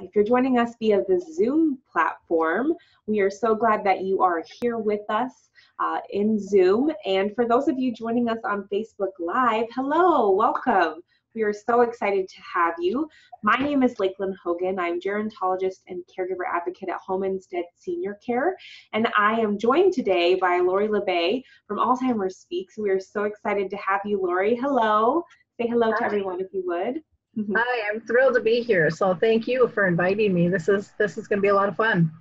If you're joining us via the Zoom platform, we are so glad that you are here with us uh, in Zoom. And for those of you joining us on Facebook Live, hello, welcome. We are so excited to have you. My name is Lakelyn Hogan. I'm gerontologist and caregiver advocate at Home Instead Senior Care, and I am joined today by Lori La Bey from Alzheimer's Speaks. We are so excited to have you, Lori. Hello. Say hello Hi. to everyone if you would. Hi, I'm thrilled to be here. So thank you for inviting me. This is this is going to be a lot of fun.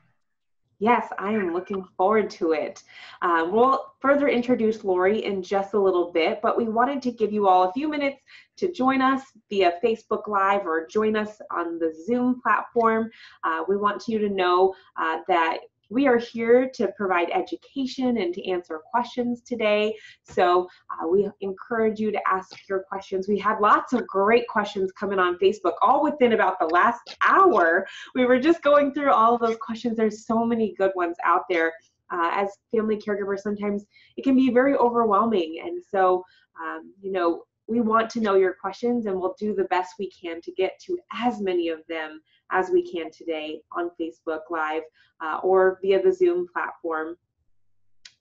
Yes, I am looking forward to it. Um, we'll further introduce Lori in just a little bit, but we wanted to give you all a few minutes to join us via Facebook Live or join us on the Zoom platform. Uh, we want you to know uh, that we are here to provide education and to answer questions today. So uh, we encourage you to ask your questions. We had lots of great questions coming on Facebook, all within about the last hour. We were just going through all of those questions. There's so many good ones out there. Uh, as family caregivers, sometimes it can be very overwhelming. And so, um, you know, we want to know your questions and we'll do the best we can to get to as many of them as we can today on Facebook Live uh, or via the Zoom platform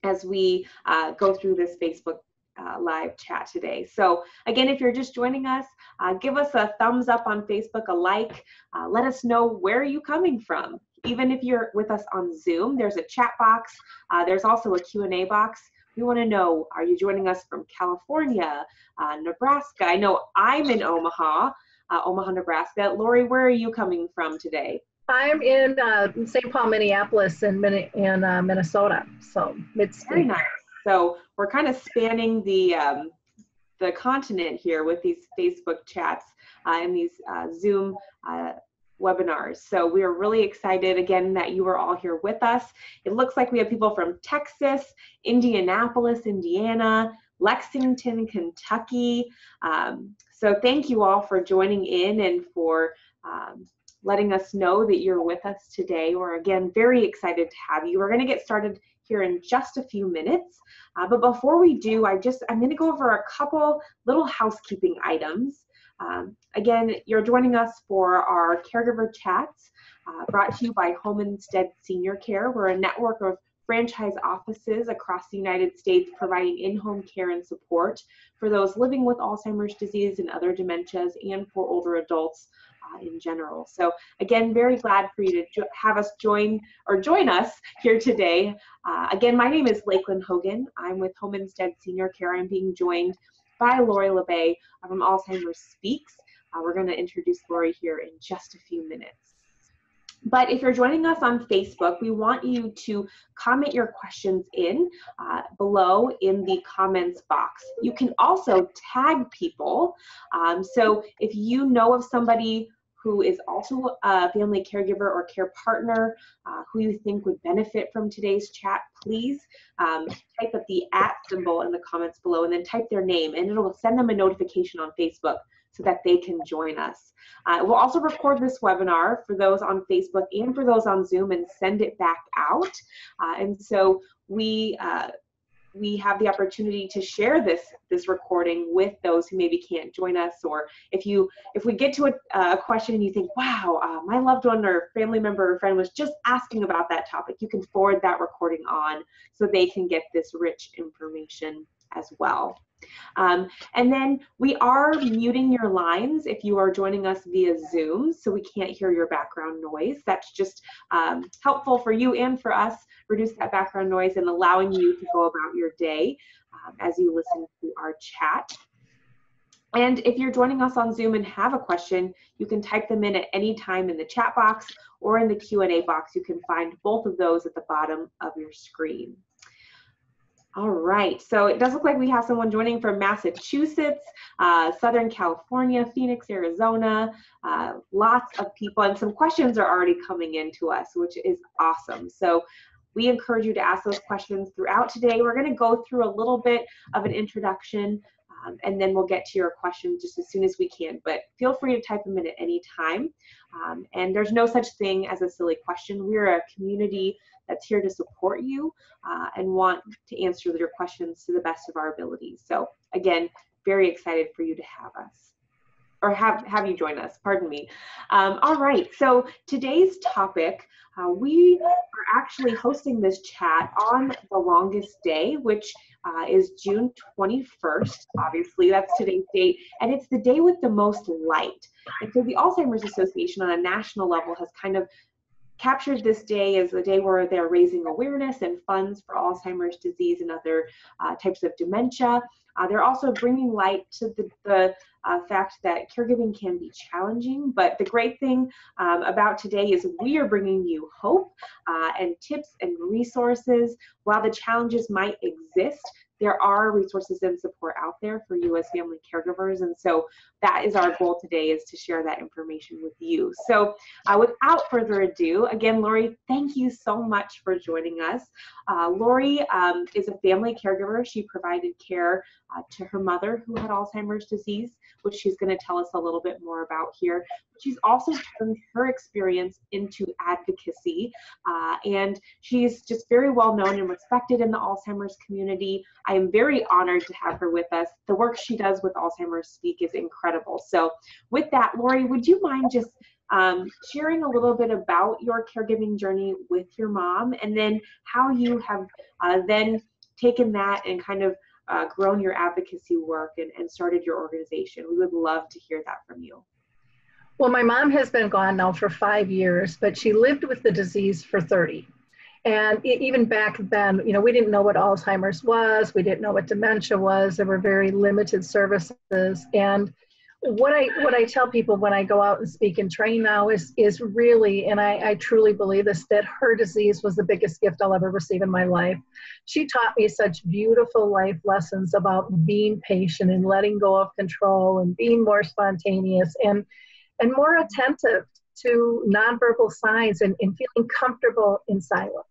as we uh, go through this Facebook uh, live chat today. So again, if you're just joining us, uh, give us a thumbs up on Facebook, a like, uh, let us know where are you coming from. Even if you're with us on Zoom, there's a chat box. Uh, there's also a Q&A box. We want to know, are you joining us from California, uh, Nebraska? I know I'm in Omaha, uh, Omaha, Nebraska. Lori, where are you coming from today? I'm in uh, St. Paul, Minneapolis, in, in uh, Minnesota. So it's very nice. So we're kind of spanning the um, the continent here with these Facebook chats uh, and these uh, Zoom uh, webinars. So we are really excited again that you are all here with us. It looks like we have people from Texas, Indianapolis, Indiana, Lexington, Kentucky. Um, so thank you all for joining in and for um, letting us know that you're with us today. We're again very excited to have you. We're going to get started here in just a few minutes. Uh, but before we do, I just I'm going to go over a couple little housekeeping items. Um, again, you're joining us for our caregiver chats uh, brought to you by Home Instead Senior Care. We're a network of franchise offices across the United States providing in-home care and support for those living with Alzheimer's disease and other dementias and for older adults uh, in general. So again, very glad for you to have us join or join us here today. Uh, again, my name is Lakelyn Hogan. I'm with Home Instead Senior Care. I'm being joined by Lori La Bey from Alzheimer's Speaks. Uh, we're going to introduce Lori here in just a few minutes. But if you're joining us on Facebook, we want you to comment your questions in uh, below in the comments box. You can also tag people. Um, so if you know of somebody who is also a family caregiver or care partner uh, who you think would benefit from today's chat, please um, type up the at symbol in the comments below and then type their name and it'll send them a notification on Facebook so that they can join us. Uh, we'll also record this webinar for those on Facebook and for those on Zoom and send it back out. Uh, and so we uh, we have the opportunity to share this this recording with those who maybe can't join us or if you if we get to a, a question and you think wow uh, my loved one or family member or friend was just asking about that topic you can forward that recording on so they can get this rich information as well um, and then we are muting your lines if you are joining us via Zoom, so we can't hear your background noise. That's just um, helpful for you and for us, reduce that background noise and allowing you to go about your day um, as you listen to our chat. And if you're joining us on Zoom and have a question, you can type them in at any time in the chat box or in the Q&A box. You can find both of those at the bottom of your screen. All right, so it does look like we have someone joining from Massachusetts, uh, Southern California, Phoenix, Arizona, uh, lots of people, and some questions are already coming in to us, which is awesome. So we encourage you to ask those questions throughout today. We're gonna go through a little bit of an introduction, um, and then we'll get to your questions just as soon as we can, but feel free to type them in at any time. Um, and there's no such thing as a silly question. We're a community that's here to support you uh, and want to answer your questions to the best of our abilities. So again, very excited for you to have us. Or have, have you join us, pardon me. Um, all right, so today's topic, uh, we are actually hosting this chat on the longest day, which uh, is June 21st. Obviously, that's today's date, and it's the day with the most light. And so the Alzheimer's Association on a national level has kind of captured this day as the day where they're raising awareness and funds for Alzheimer's disease and other uh, types of dementia. Uh, they're also bringing light to the, the uh, fact that caregiving can be challenging. But the great thing um, about today is we are bringing you hope uh, and tips and resources. While the challenges might exist, there are resources and support out there for you as family caregivers. And so that is our goal today is to share that information with you. So uh, without further ado, again, Lori, thank you so much for joining us. Uh, Lori um, is a family caregiver. She provided care uh, to her mother who had Alzheimer's disease, which she's going to tell us a little bit more about here. She's also turned her experience into advocacy, uh, and she's just very well known and respected in the Alzheimer's community. I am very honored to have her with us. The work she does with Alzheimer's Speak is incredible. So, with that, Lori, would you mind just um, sharing a little bit about your caregiving journey with your mom, and then how you have uh, then taken that and kind of uh, grown your advocacy work and, and started your organization. We would love to hear that from you. Well, my mom has been gone now for five years, but she lived with the disease for 30. And even back then, you know, we didn't know what Alzheimer's was, we didn't know what dementia was. There were very limited services. And what I what I tell people when I go out and speak and train now is is really, and I, I truly believe this, that her disease was the biggest gift I'll ever receive in my life. She taught me such beautiful life lessons about being patient and letting go of control and being more spontaneous and and more attentive to nonverbal signs and, and feeling comfortable in silence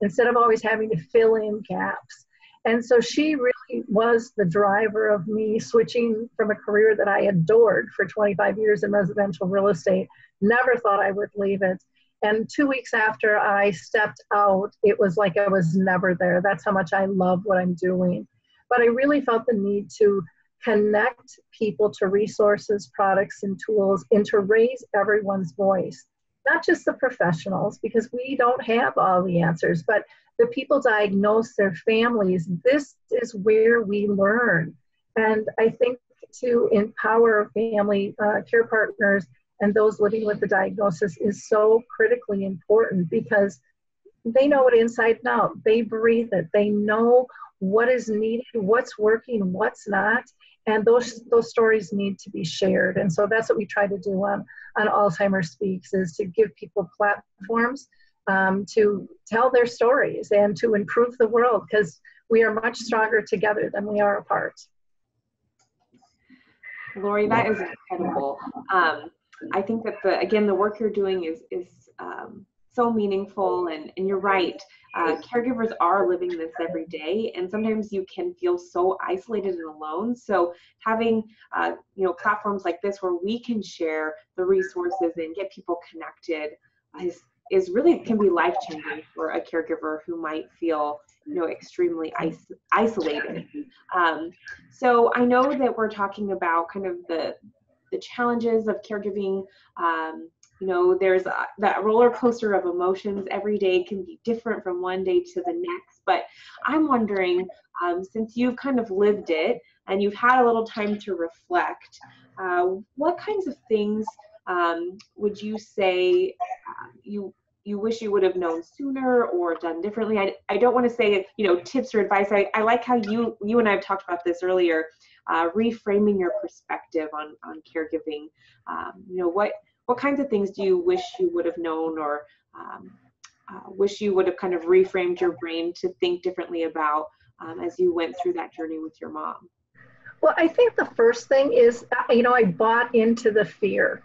instead of always having to fill in gaps. And so she really was the driver of me switching from a career that I adored for 25 years in residential real estate. Never thought I would leave it. And two weeks after I stepped out, it was like I was never there. That's how much I love what I'm doing. But I really felt the need to connect people to resources, products, and tools, and to raise everyone's voice. Not just the professionals, because we don't have all the answers, but the people diagnose their families. This is where we learn. And I think to empower family uh, care partners and those living with the diagnosis is so critically important because they know it inside and out. They breathe it. They know what is needed, what's working, what's not, and those those stories need to be shared. And so that's what we try to do on on Alzheimer's Speaks is to give people platforms um, to tell their stories and to improve the world because we are much stronger together than we are apart. Lori, that is incredible. Um, I think that the again the work you're doing is is um, so meaningful, and and you're right. Uh, caregivers are living this every day, and sometimes you can feel so isolated and alone. So having uh, you know platforms like this where we can share the resources and get people connected is is really can be life changing for a caregiver who might feel you know extremely is- isolated um, so i know that we're talking about kind of the the challenges of caregiving um, you know there's a, that roller coaster of emotions every day can be different from one day to the next. But i'm wondering um, since you've kind of lived it and you've had a little time to reflect uh, what kinds of things um, would you say uh, you you wish you would have known sooner or done differently? I, I don't want to say you know tips or advice. I, I like how you you and i have talked about this earlier uh, reframing your perspective on on caregiving. Um, you know what what kinds of things do you wish you would have known or um, uh, wish you would have kind of reframed your brain to think differently about um, as you went through that journey with your mom well i think the first thing is uh, you know i bought into the fear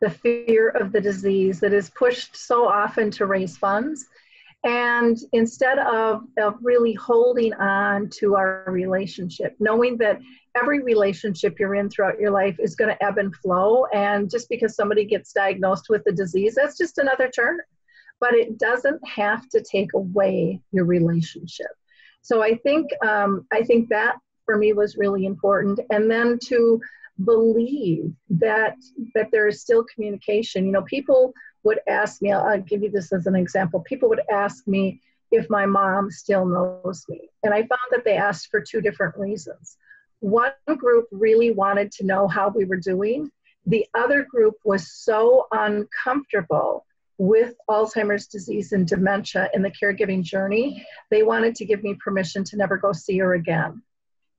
the fear of the disease that is pushed so often to raise funds. And instead of, of really holding on to our relationship, knowing that every relationship you're in throughout your life is going to ebb and flow. And just because somebody gets diagnosed with the disease, that's just another turn. But it doesn't have to take away your relationship. So I think um, I think that for me was really important. And then to believe that that there is still communication. You know, people would ask me, I'll give you this as an example. People would ask me if my mom still knows me. And I found that they asked for two different reasons. One group really wanted to know how we were doing. The other group was so uncomfortable with Alzheimer's disease and dementia in the caregiving journey, they wanted to give me permission to never go see her again.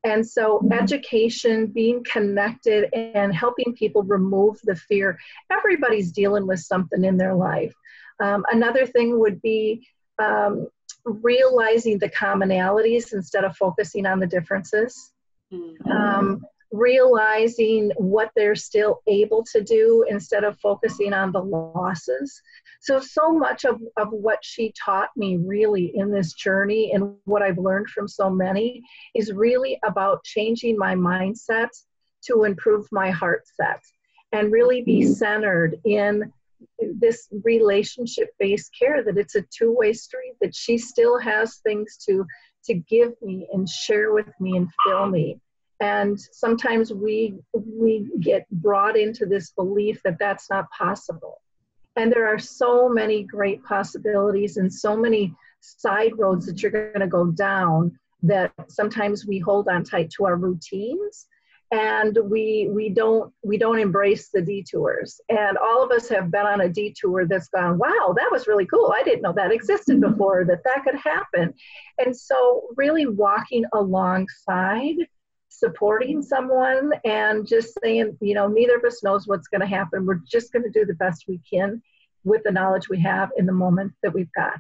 And so, mm-hmm. education, being connected, and helping people remove the fear. Everybody's dealing with something in their life. Um, another thing would be um, realizing the commonalities instead of focusing on the differences. Mm-hmm. Um, realizing what they're still able to do instead of focusing on the losses. So, so much of, of what she taught me really in this journey and what I've learned from so many is really about changing my mindset to improve my heart set and really be centered in this relationship based care that it's a two way street that she still has things to to give me and share with me and fill me and sometimes we we get brought into this belief that that's not possible. And there are so many great possibilities and so many side roads that you're going to go down that sometimes we hold on tight to our routines and we we don't we don't embrace the detours. And all of us have been on a detour that's gone wow that was really cool. I didn't know that existed mm-hmm. before that that could happen. And so really walking alongside supporting someone and just saying, you know, neither of us knows what's going to happen. We're just going to do the best we can with the knowledge we have in the moment that we've got.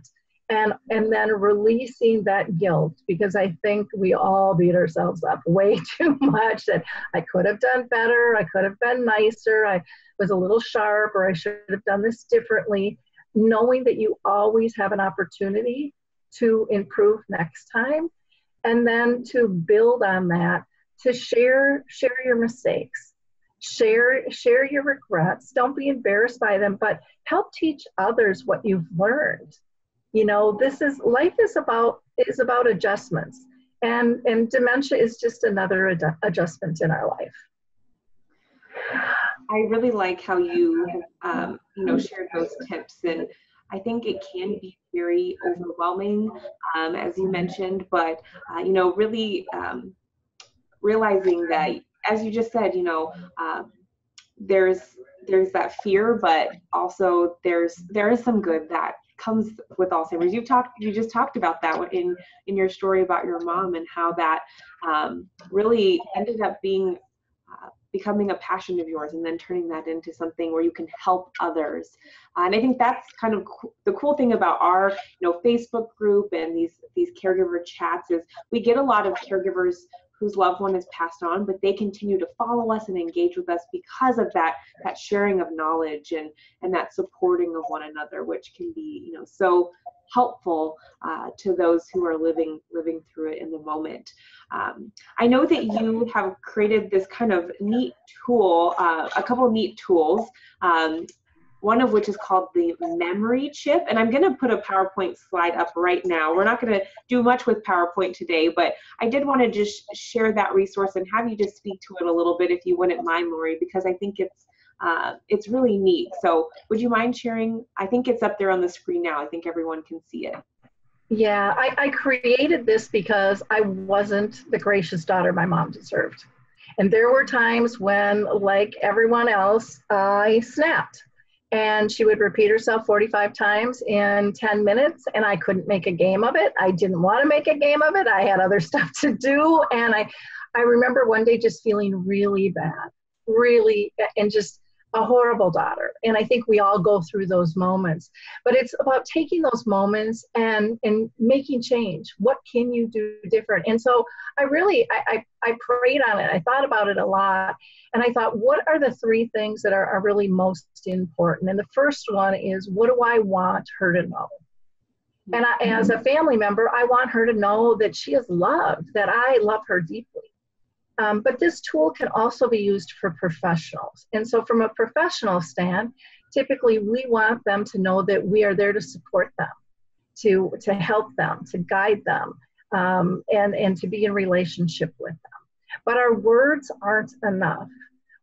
And, and then releasing that guilt because I think we all beat ourselves up way too much that I could have done better, I could have been nicer, I was a little sharp, or I should have done this differently. Knowing that you always have an opportunity to improve next time and then to build on that to share share your mistakes. Share share your regrets. Don't be embarrassed by them but help teach others what you've learned. You know this is life is about is about adjustments and and dementia is just another ad- adjustment in our life. I really like how you um, you know shared those tips and i think it can be very overwhelming um, as you mentioned but uh, you know really um, realizing that as you just said you know uh, there's there's that fear but also there's there is some good that comes with alzheimer's. You've talked you just talked about that in in your story about your mom and how that um, really ended up being uh, becoming a passion of yours and then turning that into something where you can help others. Uh, and i think that's kind of co- the cool thing about our you know facebook group and these these caregiver chats is we get a lot of caregivers whose loved one has passed on, but they continue to follow us and engage with us because of that that sharing of knowledge and and that supporting of one another, which can be you know so helpful uh, to those who are living living through it in the moment. Um, I know that you have created this kind of neat tool, uh, a couple neat tools um, one of which is called the memory chip. And I'm going to put a PowerPoint slide up right now. We're not going to do much with PowerPoint today, but I did want to just share that resource and have you just speak to it a little bit if you wouldn't mind, Lori, because I think it's uh, it's really neat. So would you mind sharing? I think it's up there on the screen now. I think everyone can see it. Yeah, I, I created this because I wasn't the gracious daughter my mom deserved. And there were times when, like everyone else, I snapped and she would repeat herself 45 times in 10 minutes and i couldn't make a game of it. I didn't want to make a game of it. I had other stuff to do and i i remember one day just feeling really bad really and just a horrible daughter. And i think we all go through those moments. But it's about taking those moments and and making change. What can you do different? And so i really i i, I prayed on it. I thought about it a lot. And i thought what are the three things that are, are really most important? And the first one is what do i want her to know? And I, as a family member i want her to know that she is loved that i love her deeply um, but this tool can also be used for professionals. And so, from a professional stand, typically we want them to know that we are there to support them, to, to help them, to guide them, um, and, and to be in relationship with them. But our words aren't enough.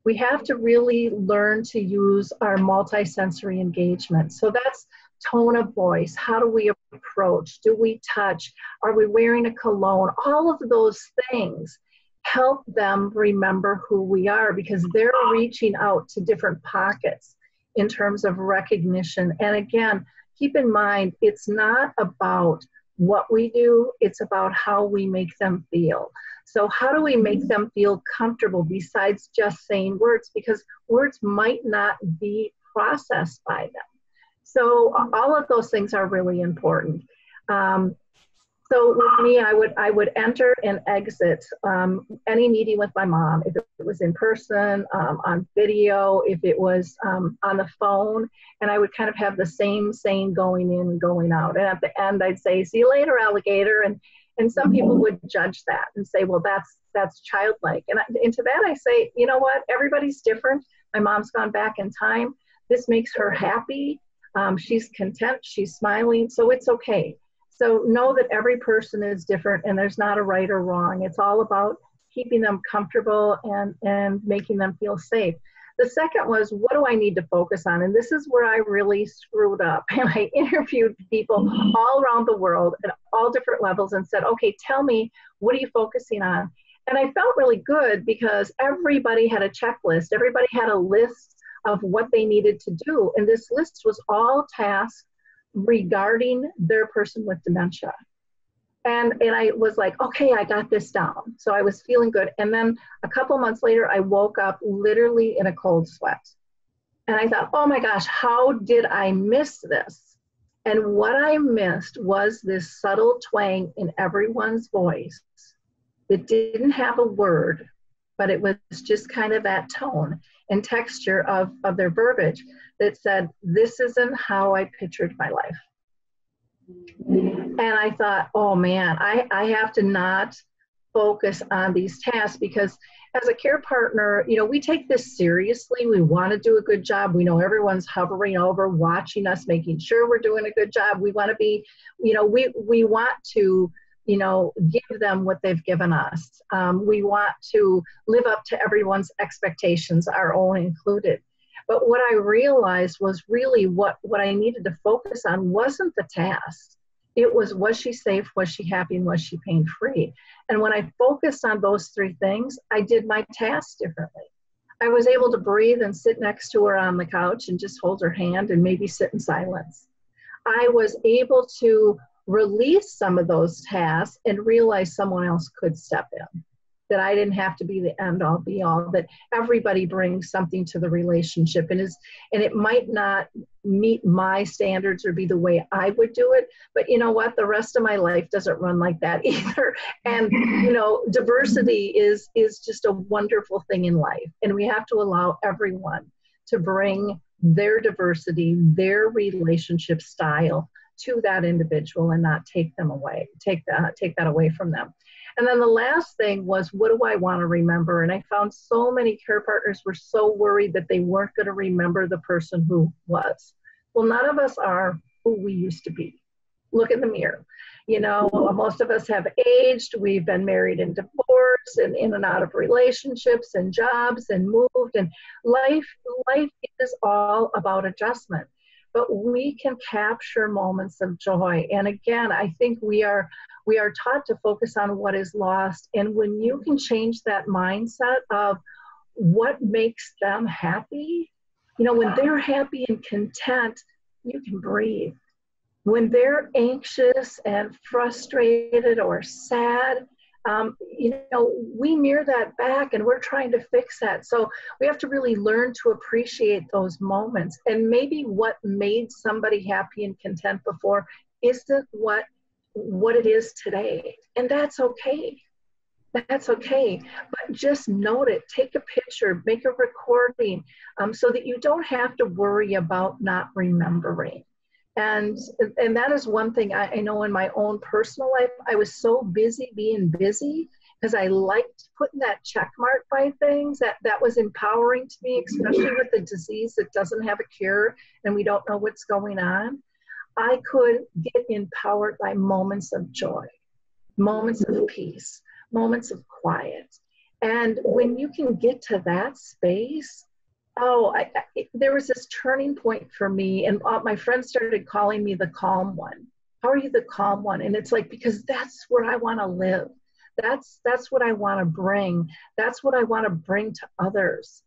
we have to really learn to use our multisensory engagement. So that's tone of voice. How do we approach? Do we touch? Are we wearing a cologne? All of those things help them remember who we are because they're reaching out to different pockets in terms of recognition. And again, keep in mind, it's not about what we do, it's about how we make them feel. So, how do we make them feel comfortable besides just saying words? Because words might not be processed by them. So, all of those things are really important. Um, so with me, I would I would enter and exit um, any meeting with my mom if it was in person, um, on video, if it was um, on the phone, and I would kind of have the same saying going in and going out. And at the end, I'd say, "See you later, alligator," and and some people would judge that and say, "Well, that's that's childlike." And, I, and to that, I say, you know what? Everybody's different. My mom's gone back in time. This makes her happy. Um, she's content. She's smiling, so it's okay so know that every person is different and there's not a right or wrong. It's all about keeping them comfortable and, and making them feel safe. The second was, what do I need to focus on? And this is where I really screwed up. And I interviewed people all around the world at all different levels and said, okay, tell me, what are you focusing on? And I felt really good because everybody had a checklist, everybody had a list of what they needed to do. And this list was all tasks regarding their person with dementia. And, and I was like, okay, I got this down. So I was feeling good. And then a couple months later, I woke up literally in a cold sweat. And I thought, oh my gosh, how did I miss this? And what I missed was this subtle twang in everyone's voice that didn't have a word, but it was just kind of that tone and texture of, of their verbiage that said, This isn't how I pictured my life. And I thought, oh man, I, I have to not focus on these tasks because as a care partner, you know, we take this seriously. We want to do a good job. We know everyone's hovering over, watching us, making sure we're doing a good job. We want to be, you know, we, we want to you know, give them what they've given us. Um, we want to live up to everyone's expectations, our own included. But what I realized was really what, what I needed to focus on wasn't the task. It was was she safe, was she happy, and was she pain free? And when I focused on those three things, I did my task differently. I was able to breathe and sit next to her on the couch and just hold her hand and maybe sit in silence. I was able to release some of those tasks and realize someone else could step in that i didn't have to be the end all be all that everybody brings something to the relationship and is and it might not meet my standards or be the way i would do it but you know what? The rest of my life doesn't run like that either. And you know diversity is is just a wonderful thing in life. And we have to allow everyone to bring their diversity their relationship style to that individual and not take them away, take that, take that away from them. And then the last thing was, what do I want to remember? And I found so many care partners were so worried that they weren't going to remember the person who was. Well, none of us are who we used to be. Look in the mirror. You know, most of us have aged, we've been married and divorced and in and out of relationships and jobs and moved and life life is all about adjustment but we can capture moments of joy. And again, I think we are we are taught to focus on what is lost. And when you can change that mindset of what makes them happy, you know, when they're happy and content, you can breathe. When they're anxious and frustrated or sad, um, you know, we mirror that back and we're trying to fix that. So we have to really learn to appreciate those moments. And maybe what made somebody happy and content before isn't what what it is today. And that's okay. That's okay. But just note it, take a picture, make a recording um, so that you don't have to worry about not remembering and and that is one thing I, I, know in my own personal life i was so busy being busy because i liked putting that check mark by things. That that was empowering to me especially with the disease that doesn't have a cure and we don't know what's going on. I could get empowered by moments of joy moments of peace moments of quiet. And when you can get to that space, oh, I, I, there was this turning point for me, and uh, my friends started calling me the calm one. How are you the calm one? And it's like because that's where I want to live. That's that's what I want to bring. That's what I want to bring to others.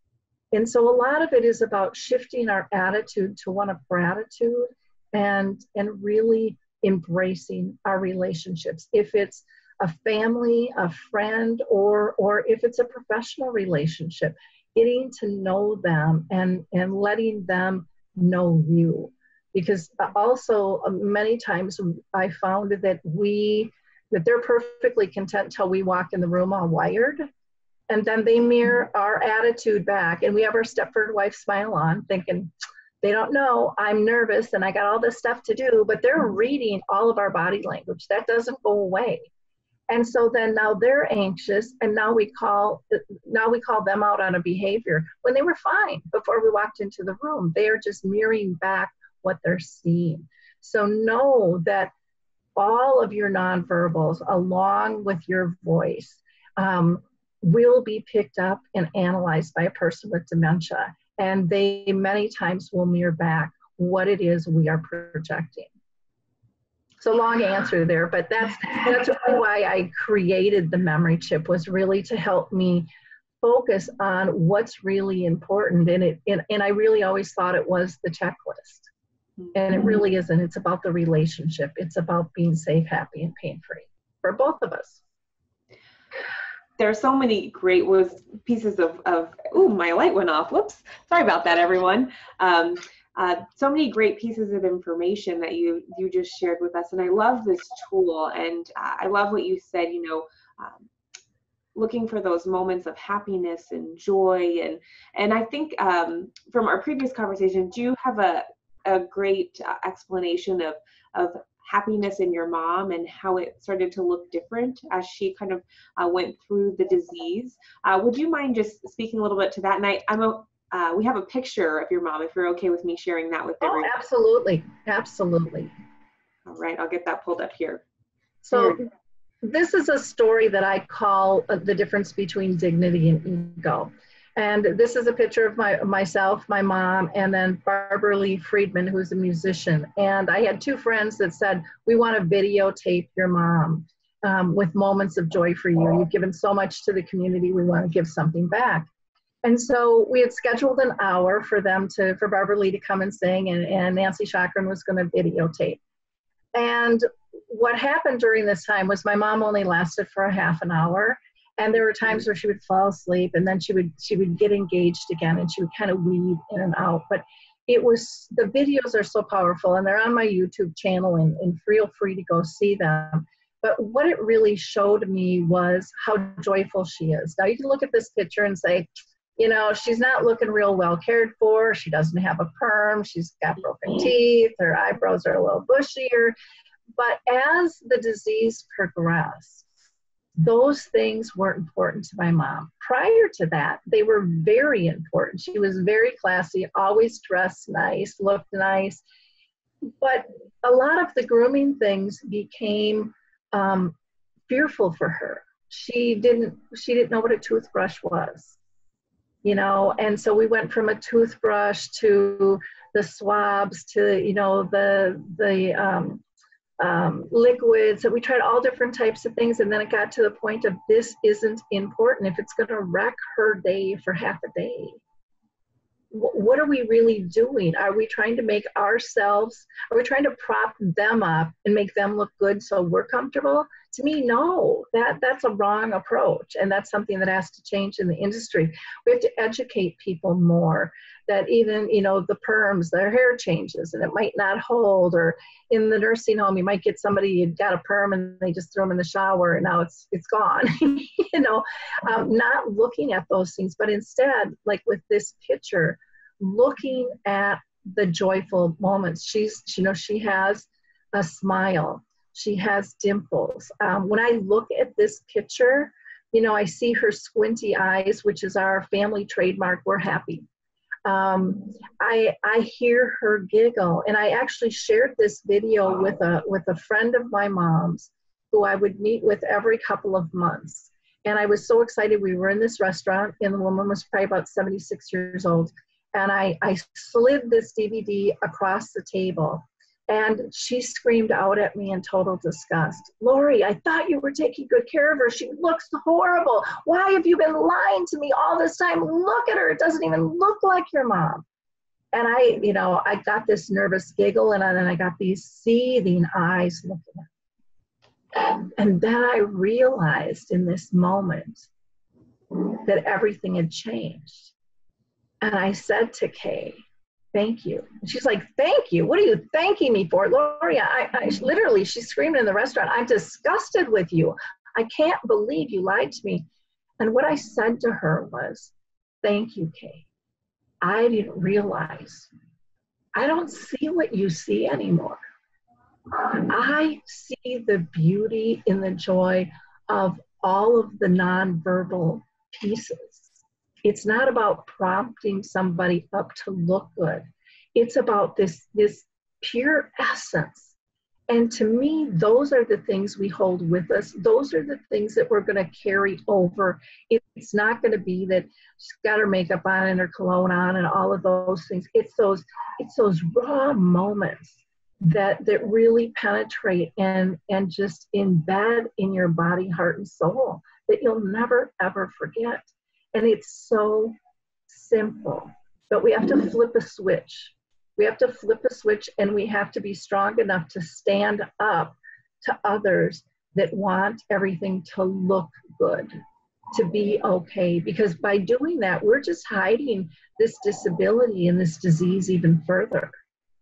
And so a lot of it is about shifting our attitude to one of gratitude and and really embracing our relationships. If it's a family, a friend, or or if it's a professional relationship, getting to know them and and letting them know you. Because uh, also um, many times I found that we that they're perfectly content till we walk in the room all wired. And then they mirror mm-hmm. our attitude back. And we have our Stepford wife smile on, thinking, they don't know I'm nervous and I got all this stuff to do, but they're mm-hmm. reading all of our body language. That doesn't go away. And so then now they're anxious and now we call now we call them out on a behavior when they were fine before we walked into the room. They are just mirroring back what they're seeing. So know that all of your nonverbals along with your voice um, will be picked up and analyzed by a person with dementia and they many times will mirror back what it is we are projecting. So long answer there, but that's that's why I created the memory chip was really to help me focus on what's really important and it and, and I really always thought it was the checklist. And it really isn't. It's about the relationship. It's about being safe, happy, and pain free for both of us there are so many great was pieces of, of oh my light went off whoops sorry about that everyone um, uh, so many great pieces of information that you you just shared with us and i love this tool and uh, i love what you said you know um, looking for those moments of happiness and joy and and i think um, from our previous conversation do you have a a great uh, explanation of of happiness in your mom and how it started to look different as she kind of uh, went through the disease. Uh, would you mind just speaking a little bit to that? And I, I'm a, uh, we have a picture of your mom if you're okay with me sharing that with everyone. oh, absolutely. Absolutely. All right, I'll get that pulled up here. So this is a story that I call uh, the difference between dignity and ego. And this is a picture of my myself, my mom, and then Barbara Lee Friedman, who's a musician. And I had two friends that said, "We want to videotape your mom um, with moments of joy for you. You've given so much to the community. We want to give something back." And so we had scheduled an hour for them to, for Barbara Lee to come and sing, and, and Nancy Chakran was going to videotape. And what happened during this time was my mom only lasted for a half an hour and there were times where she would fall asleep and then she would she would get engaged again and she would kind of weave in and out. But it was the videos are so powerful and they're on my youtube channel and, and feel free to go see them. But what it really showed me was how joyful she is. Now you can look at this picture and say you know she's not looking real well cared for she doesn't have a perm she's got broken teeth her eyebrows are a little bushier but as the disease progressed those things weren't important to my mom. Prior to that, they were very important. She was very classy, always dressed nice, looked nice. But a lot of the grooming things became um, fearful for her. She didn't she didn't know what a toothbrush was. You know, and so we went from a toothbrush to the swabs to you know the the um, um, liquids. So we tried all different types of things, and then it got to the point of this isn't important. If it's going to wreck her day for half a day, what are we really doing? Are we trying to make ourselves, are we trying to prop them up and make them look good so we're comfortable? To me, no, that, that's a wrong approach. And that's something that has to change in the industry. We have to educate people more that even, you know, the perms, their hair changes and it might not hold. Or in the nursing home, you might get somebody, you got a perm and they just throw them in the shower and now it's, it's gone. you know, um, not looking at those things, but instead, like with this picture, looking at the joyful moments. She's, you know, she has a smile. She has dimples. Um, when I look at this picture, you know, I see her squinty eyes, which is our family trademark. We're happy. Um, I I hear her giggle, and I actually shared this video with a with a friend of my mom's, who I would meet with every couple of months. And I was so excited. We were in this restaurant, and the woman was probably about 76 years old. And I, I slid this DVD across the table. And she screamed out at me in total disgust. Lori, I thought you were taking good care of her. She looks horrible. Why have you been lying to me all this time? Look at her. It doesn't even look like your mom. And I, you know, I got this nervous giggle and then I got these seething eyes looking at me. And then I realized in this moment that everything had changed. And I said to Kay, thank you. And she's like, thank you. What are you thanking me for? Lori, I, I literally, she screamed in the restaurant, I'm disgusted with you. I can't believe you lied to me. And what I said to her was, thank you, Kay. I didn't realize. I don't see what you see anymore. I see the beauty in the joy of all of the nonverbal pieces. It's not about prompting somebody up to look good. It's about this, this pure essence. And to me, those are the things we hold with us. Those are the things that we're going to carry over. It's not going to be that she's got her makeup on and her cologne on and all of those things. It's those, it's those raw moments that that really penetrate and and just embed in your body heart and soul that you'll never ever forget and it's so simple but we have to flip a switch we have to flip a switch and we have to be strong enough to stand up to others that want everything to look good to be okay because by doing that we're just hiding this disability and this disease even further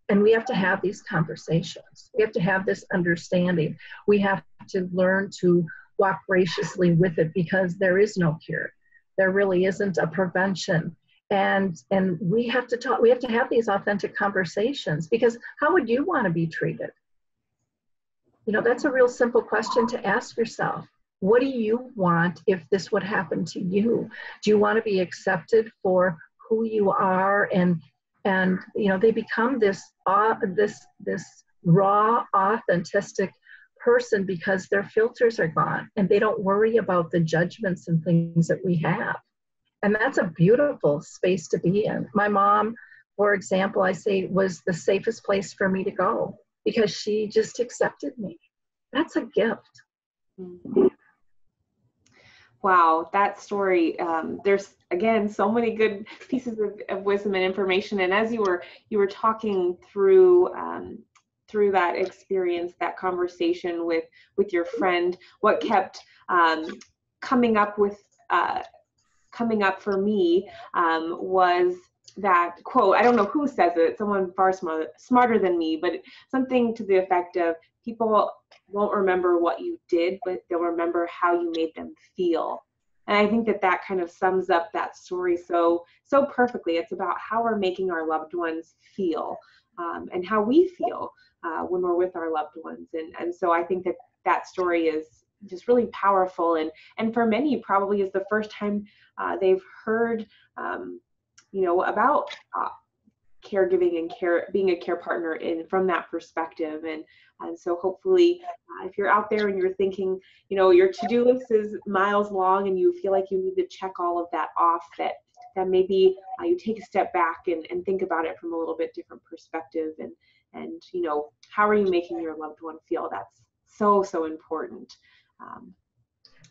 and we have to have these conversations. We have to have this understanding. We have to learn to walk graciously with it because there is no cure. There really isn't a prevention. And and we have to talk, we have to have these authentic conversations because how would you want to be treated? You know, that's a real simple question to ask yourself. What do you want if this would happen to you? Do you want to be accepted for who you are and and you know they become this uh, this this raw authentic person because their filters are gone and they don't worry about the judgments and things that we have. And that's a beautiful space to be in. My mom for example i say was the safest place for me to go because she just accepted me. That's a gift. Wow that story um, there's again so many good pieces of, of, wisdom and information. And as you were you were talking through um, through that experience that conversation with with your friend what kept um, coming up with uh, coming up for me um, was that quote i don't know who says it someone far smart, smarter than me but something to the effect of people won't remember what you did, but they'll remember how you made them feel. And I think that that kind of sums up that story so so perfectly. It's about how we're making our loved ones feel um, and how we feel uh, when we're with our loved ones. And and so I think that that story is just really powerful. And and for many, probably is the first time uh, they've heard, um, you know, about. Uh, caregiving and care being a care partner in from that perspective and and so hopefully uh, if you're out there and you're thinking you know your to-do list is miles long and you feel like you need to check all of that off that that maybe uh, you take a step back and, and think about it from a little bit different perspective and and you know how are you making your loved one feel that's so so important um,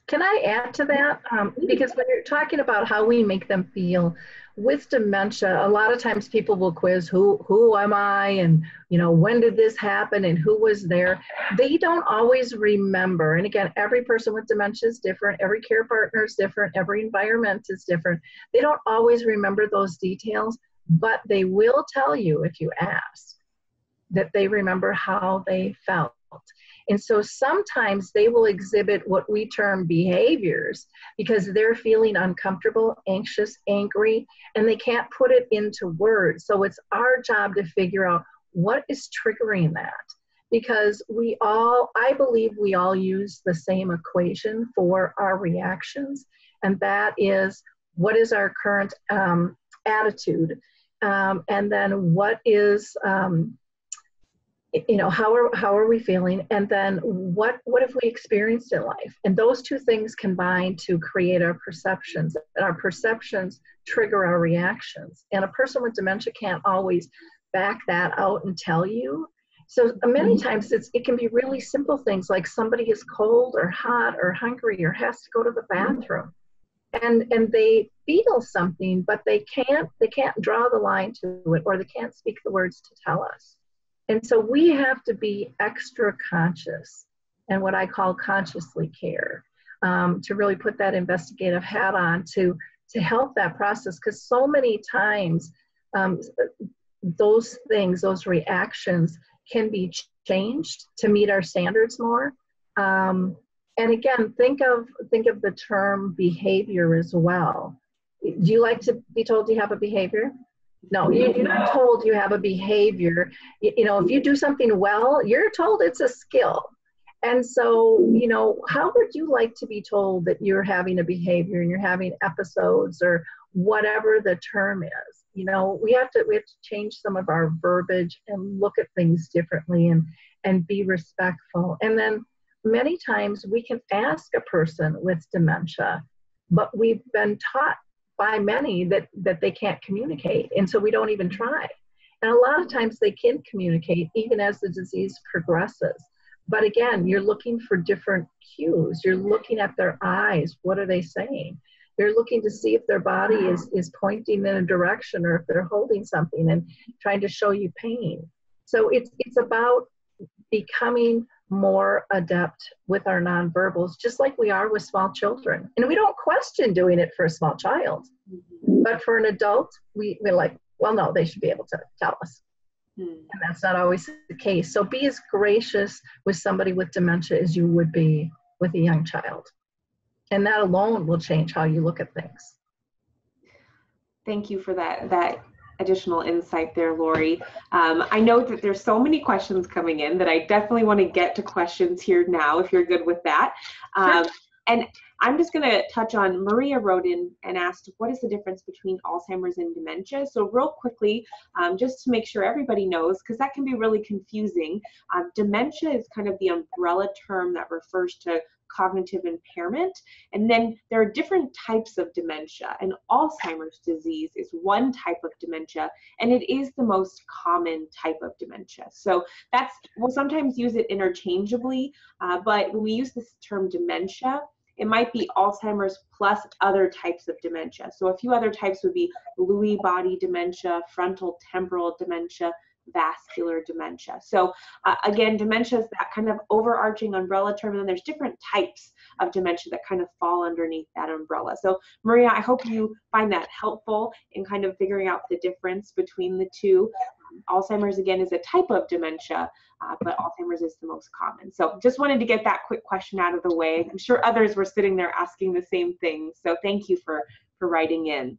can I add to that? Um, because when you're talking about how we make them feel with dementia, a lot of times people will quiz who who am I and you know when did this happen and who was there. They don't always remember. And again, every person with dementia is different. Every care partner is different. Every environment is different. They don't always remember those details, but they will tell you if you ask that they remember how they felt and so sometimes they will exhibit what we term behaviors because they're feeling uncomfortable, anxious, angry, and they can't put it into words. So it's our job to figure out what is triggering that. Because we all, I believe we all use the same equation for our reactions, and that is what is our current um, attitude, um, and then what is um, you know how are how are we feeling? And then what what have we experienced in life? And those two things combine to create our perceptions. And our perceptions trigger our reactions. And a person with dementia can't always back that out and tell you. So many mm-hmm. times it's it can be really simple things like somebody is cold or hot or hungry or has to go to the mm-hmm. bathroom. And and they feel something but they can't they can't draw the line to it or they can't speak the words to tell us and so we have to be extra conscious and what I call consciously care um, to really put that investigative hat on to, to help that process. Because so many times um, those things, those reactions can be changed to meet our standards more. Um, and again, think of think of the term behavior as well. Do you like to be told you have a behavior? No, you, are not told you have a behavior. You, you know, if you do something well, you're told it's a skill. And so, you know, how would you like to be told that you're having a behavior and you're having episodes or whatever the term is? You know, we have to we have to change some of our verbiage and look at things differently and and be respectful. And then many times we can ask a person with dementia, but we've been taught by many that that they can't communicate and so we don't even try. And a lot of times they can communicate even as the disease progresses. But again you're looking for different cues. You're looking at their eyes. What are they saying? You're looking to see if their body is is pointing in a direction or if they're holding something and trying to show you pain. So it's it's about becoming more adept with our nonverbals, just like we are with small children. And we don't question doing it for a small child. Mm-hmm. But for an adult, we, we're like, well, no, they should be able to tell us. Mm. And that's not always the case. So be as gracious with somebody with dementia as you would be with a young child. And that alone will change how you look at things. Thank you for that that additional insight there, Lori. Um, I know that there's so many questions coming in that I definitely want to get to questions here now, if you're good with that. Um, sure. And I'm just going to touch on Maria wrote in and asked, what is the difference between Alzheimer's and dementia? So real quickly, um, just to make sure everybody knows, because that can be really confusing, um, dementia is kind of the umbrella term that refers to cognitive impairment. And then there are different types of dementia, and Alzheimer's disease is one type of dementia, and it is the most common type of dementia. So that's, we'll sometimes use it interchangeably, uh, but when we use this term dementia, it might be Alzheimer's plus other types of dementia. So a few other types would be Lewy body dementia, frontal temporal dementia, vascular dementia. So uh, again, dementia is that kind of overarching umbrella term, and then there's different types of dementia that kind of fall underneath that umbrella. So Maria, I hope you find that helpful in kind of figuring out the difference between the two. Alzheimer's again is a type of dementia, uh, but Alzheimer's is the most common. So just wanted to get that quick question out of the way. I'm sure others were sitting there asking the same thing. So thank you for for writing in.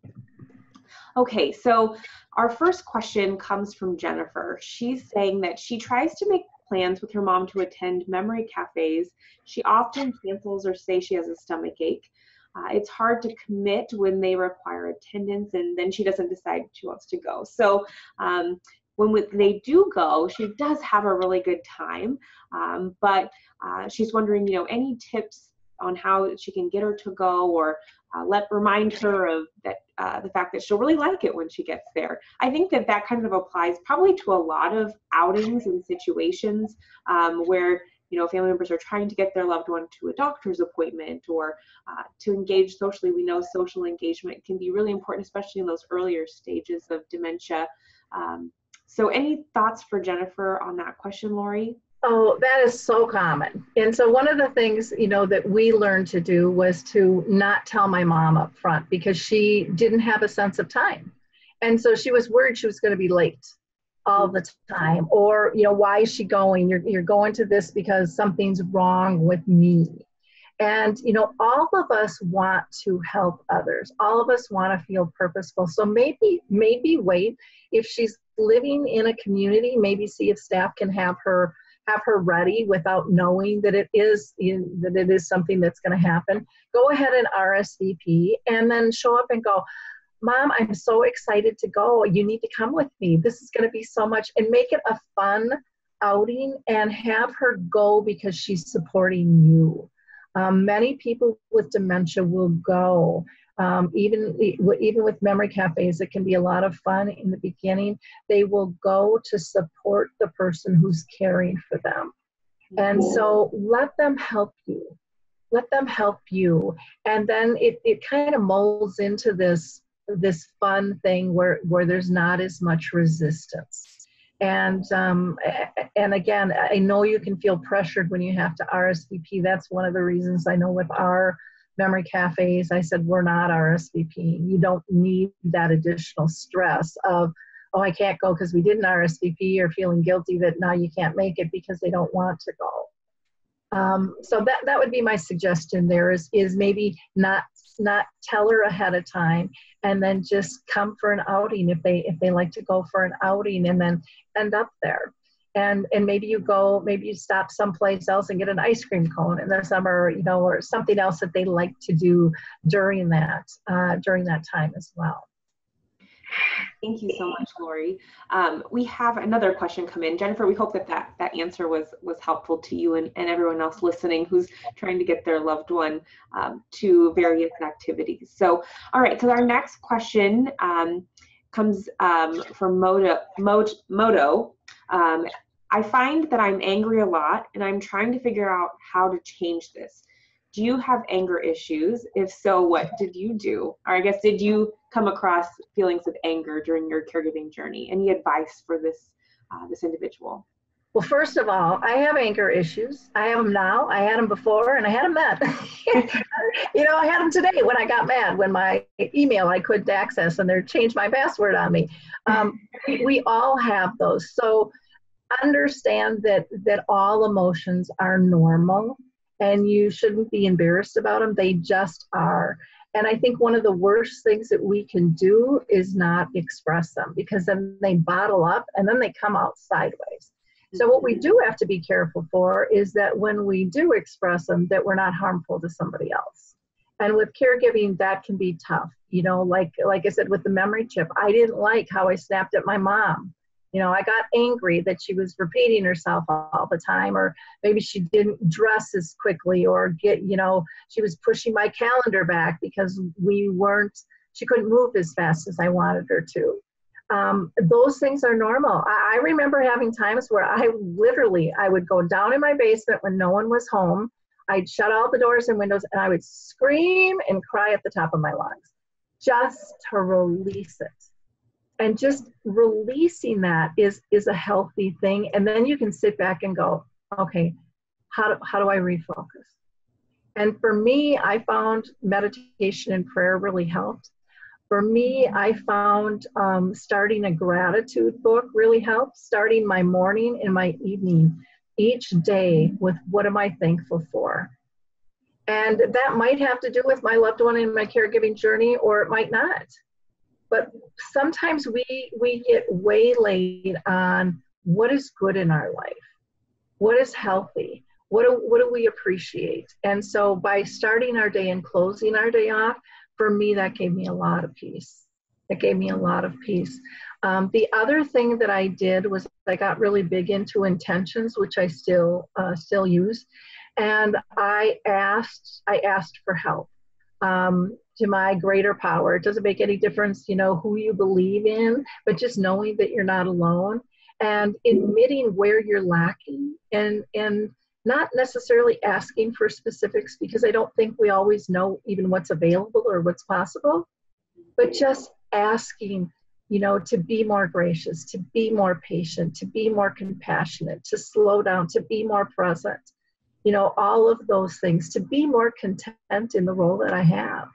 Okay, so our first question comes from Jennifer. She's saying that she tries to make plans with her mom to attend memory cafes. She often cancels or say she has a stomach ache. Uh, it's hard to commit when they require attendance, and then she doesn't decide she wants to go. So um, when we, they do go, she does have a really good time, um, but uh, she's wondering, you know, any tips on how she can get her to go or uh, let remind her of that uh, the fact that she'll really like it when she gets there. I think that that kind of applies probably to a lot of outings and situations um, where you know family members are trying to get their loved one to a doctor's appointment or uh, to engage socially. We know social engagement can be really important, especially in those earlier stages of dementia. Um, so, any thoughts for Jennifer on that question, Lori? Oh, that is so common. And so one of the things, you know, that we learned to do was to not tell my mom up front because she didn't have a sense of time. And so she was worried she was going to be late all the time or, you know, why is she going? You're you're going to this because something's wrong with me. And you know, all of us want to help others. All of us want to feel purposeful. So maybe maybe wait if she's living in a community, maybe see if staff can have her have her ready without knowing that it is you that it is something that's going to happen go ahead and rsvp and then show up and go mom i'm so excited to go you need to come with me this is going to be so much and make it a fun outing and have her go because she's supporting you. Um, many people with dementia will go. Um, even even with memory cafes, it can be a lot of fun in the beginning. They will go to support the person who's caring for them, and so let them help you. Let them help you, and then it, it kind of molds into this this fun thing where where there's not as much resistance. And um, and again i know you can feel pressured when you have to rsvp that's one of the reasons i know with our memory cafes i said we're not rsvp you don't need that additional stress of oh i can't go because we didn't rsvp or feeling guilty that now you can't make it because they don't want to go. Um, so that that would be my suggestion there is is maybe not not tell her ahead of time and then just come for an outing if they if they like to go for an outing and then end up there and and maybe you go maybe you stop someplace else and get an ice cream cone in the summer you know or something else that they like to do during that uh, during that time as well Thank you so much, Lori. Um, we have another question come in. Jennifer, we hope that that, that answer was, was helpful to you and, and everyone else listening who's trying to get their loved one um, to various activities. So, all right, so our next question um, comes um, from Moto. Moto, Moto. Um, I find that I'm angry a lot and I'm trying to figure out how to change this do you have anger issues? If so, what did you do? Or I guess, did you come across feelings of anger during your caregiving journey? Any advice for this, uh, this individual? Well, first of all, I have anger issues. I have them now. I had them before, and I had them then. you know, I had them today when I got mad when my email I couldn't access and they changed my password on me. Um, we, we all have those. So understand that that all emotions are normal and you shouldn't be embarrassed about them. They just are. And I think one of the worst things that we can do is not express them because then they bottle up and then they come out sideways. So what we do have to be careful for is that when we do express them, that we're not harmful to somebody else. And with caregiving, that can be tough. You know, like like I said with the memory chip, I didn't like how I snapped at my mom you know, I got angry that she was repeating herself all the time, or maybe she didn't dress as quickly, or get, you know, she was pushing my calendar back because we weren't, she couldn't move as fast as I wanted her to. Um, those things are normal. I, I remember having times where I literally, I would go down in my basement when no one was home. I'd shut all the doors and windows and I would scream and cry at the top of my lungs. Just to release it. And just releasing that is is a healthy thing. And then you can sit back and go okay how do, how do i refocus? And for me i found meditation and prayer really helped for me i found um, starting a gratitude book really helps, starting my morning and my evening each day with what am i thankful for? And that might have to do with my loved one in my caregiving journey or it might not. But sometimes we we get waylaid on what is good in our life what is healthy what do, what do we appreciate? And so by starting our day and closing our day off for me that gave me a lot of peace. It gave me a lot of peace. Um, the other thing that i did was i got really big into intentions which i still uh, still use. And i asked i asked for help um, to my greater power. It doesn't make any difference, you know, who you believe in, but just knowing that you're not alone and admitting where you're lacking and and not necessarily asking for specifics because I don't think we always know even what's available or what's possible, but just asking, you know, to be more gracious, to be more patient, to be more compassionate, to slow down, to be more present. You know, all of those things, to be more content in the role that I have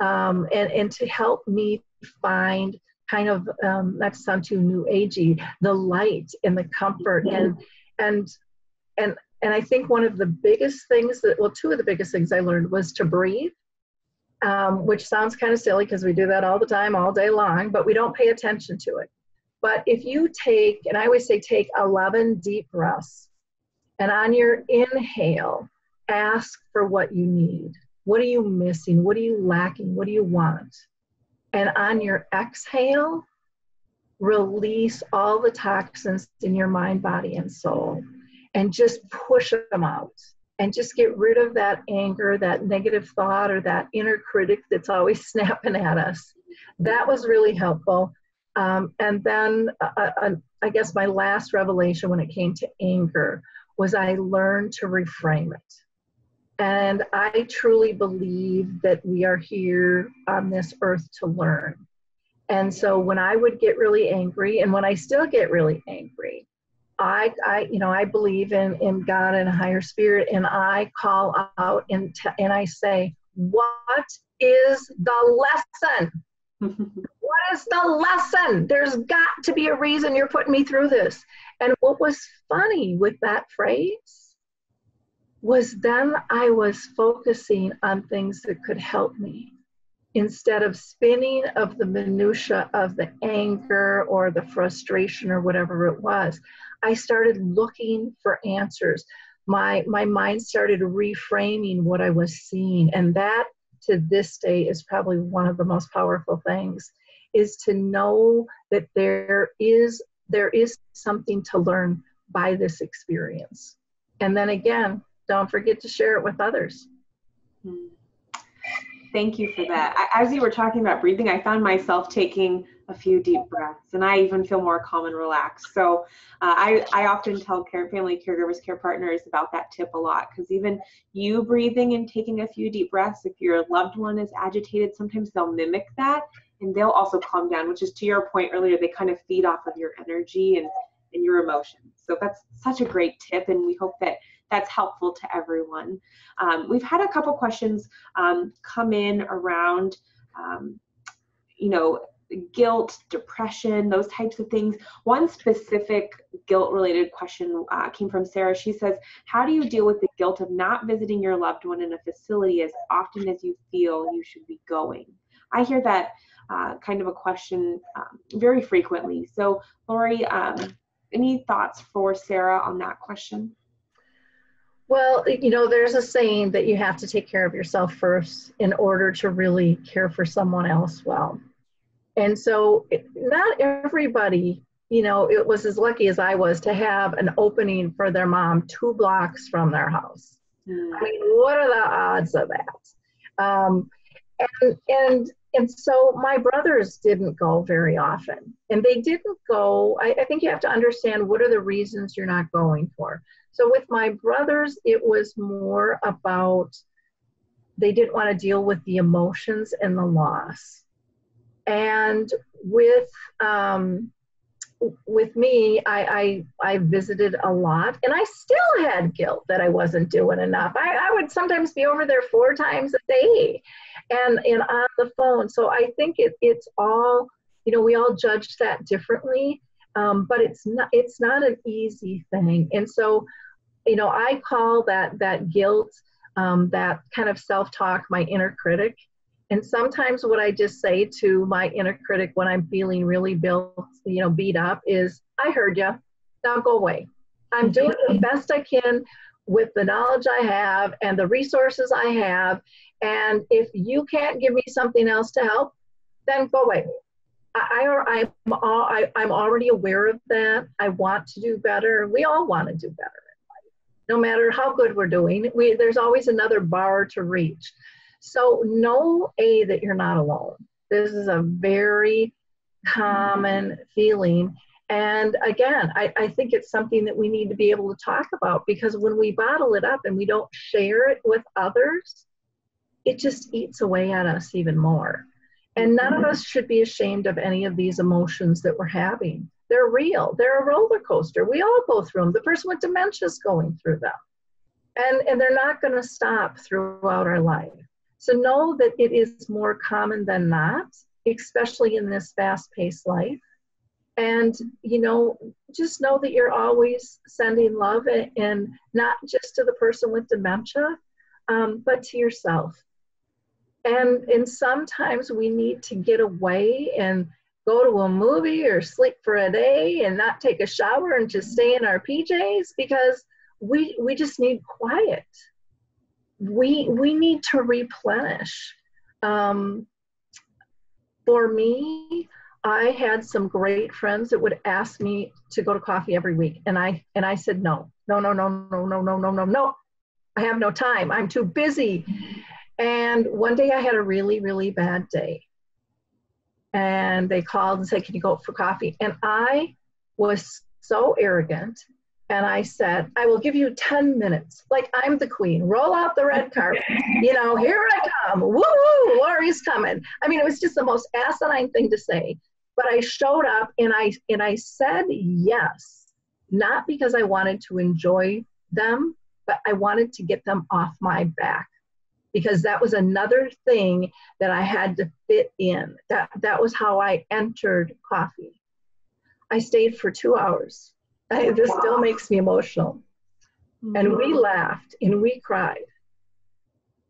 um, and, and to help me find kind of um, not to sound too new agey the light and the comfort and and and and i think one of the biggest things that well two of the biggest things i learned was to breathe um, which sounds kind of silly because we do that all the time all day long but we don't pay attention to it but if you take and i always say take 11 deep breaths and on your inhale ask for what you need what are you missing? What are you lacking? What do you want? And on your exhale, release all the toxins in your mind, body, and soul and just push them out and just get rid of that anger, that negative thought, or that inner critic that's always snapping at us. That was really helpful. Um, and then uh, uh, I guess my last revelation when it came to anger was I learned to reframe it. And I truly believe that we are here on this earth to learn. And so when I would get really angry, and when I still get really angry, I, I, you know, I believe in, in God and a higher spirit, and I call out and, t- and I say, What is the lesson? what is the lesson? There's got to be a reason you're putting me through this. And what was funny with that phrase was then I was focusing on things that could help me instead of spinning of the minutia of the anger or the frustration or whatever it was. I started looking for answers. My my mind started reframing what I was seeing, and that to this day is probably one of the most powerful things is to know that there is there is something to learn by this experience. And then again, don't forget to share it with others. Hmm. Thank you for that. As you were talking about breathing, I found myself taking a few deep breaths and I even feel more calm and relaxed. So uh, I, I often tell care, family caregivers, care partners about that tip a lot because even you breathing and taking a few deep breaths, if your loved one is agitated, sometimes they'll mimic that and they'll also calm down, which is to your point earlier, they kind of feed off of your energy and, and your emotions. So that's such a great tip and we hope that that's helpful to everyone. Um, we've had a couple questions um, come in around, um, you know, guilt, depression, those types of things. One specific guilt related question uh, came from Sarah. She says, How do you deal with the guilt of not visiting your loved one in a facility as often as you feel you should be going? I hear that uh, kind of a question um, very frequently. So, Lori, um, any thoughts for Sarah on that question? Well, you know, there's a saying that you have to take care of yourself first in order to really care for someone else well. And so, it, not everybody, you know, it was as lucky as I was to have an opening for their mom two blocks from their house. Mm. I mean, what are the odds of that? Um, and and and so my brothers didn't go very often, and they didn't go. I, I think you have to understand what are the reasons you're not going for. So with my brothers, it was more about they didn't want to deal with the emotions and the loss. And with um, with me, I, I, I visited a lot, and I still had guilt that I wasn't doing enough. I, I would sometimes be over there four times a day, and and on the phone. So I think it, it's all you know we all judge that differently, um, but it's not it's not an easy thing. And so you know I call that that guilt, um, that kind of self talk, my inner critic and sometimes what I just say to my inner critic when I'm feeling really built, you know, beat up is, I heard you. Now go away. I'm mm-hmm. doing the best I can with the knowledge I have and the resources I have. And if you can't give me something else to help, then go away. I, I, I'm, all, I, I'm already aware of that. I want to do better. We all want to do better no matter how good we're doing. We, there's always another bar to reach. So know A, that you're not alone. This is a very common feeling. And again, I, I think it's something that we need to be able to talk about because when we bottle it up and we don't share it with others, it just eats away at us even more. And none of us should be ashamed of any of these emotions that we're having. They're real. They're a roller coaster. We all go through them. The person with dementia is going through them. And, and they're not going to stop throughout our life. So know that it is more common than not, especially in this fast paced life. And, you know, just know that you're always sending love and, and not just to the person with dementia, um, but to yourself. And, and sometimes we need to get away and go to a movie or sleep for a day and not take a shower and just stay in our PJs because we, we just need quiet we we need to replenish. Um, for me, I had some great friends that would ask me to go to coffee every week, and I and I said no, no, no, no, no, no, no, no, no, no. I have no time. I'm too busy. And one day I had a really, really bad day. And they called and said, Can you go for coffee? And I was so arrogant. And I said, I will give you 10 minutes. Like I'm the queen. Roll out the red carpet. You know, here I come. Woo woo, Lori's coming. I mean, it was just the most asinine thing to say. But I showed up and I and I said yes, not because I wanted to enjoy them, but I wanted to get them off my back because that was another thing that I had to fit in. That that was how I entered coffee. I stayed for two hours. I, this still makes me emotional. Mm-hmm. And we laughed and we cried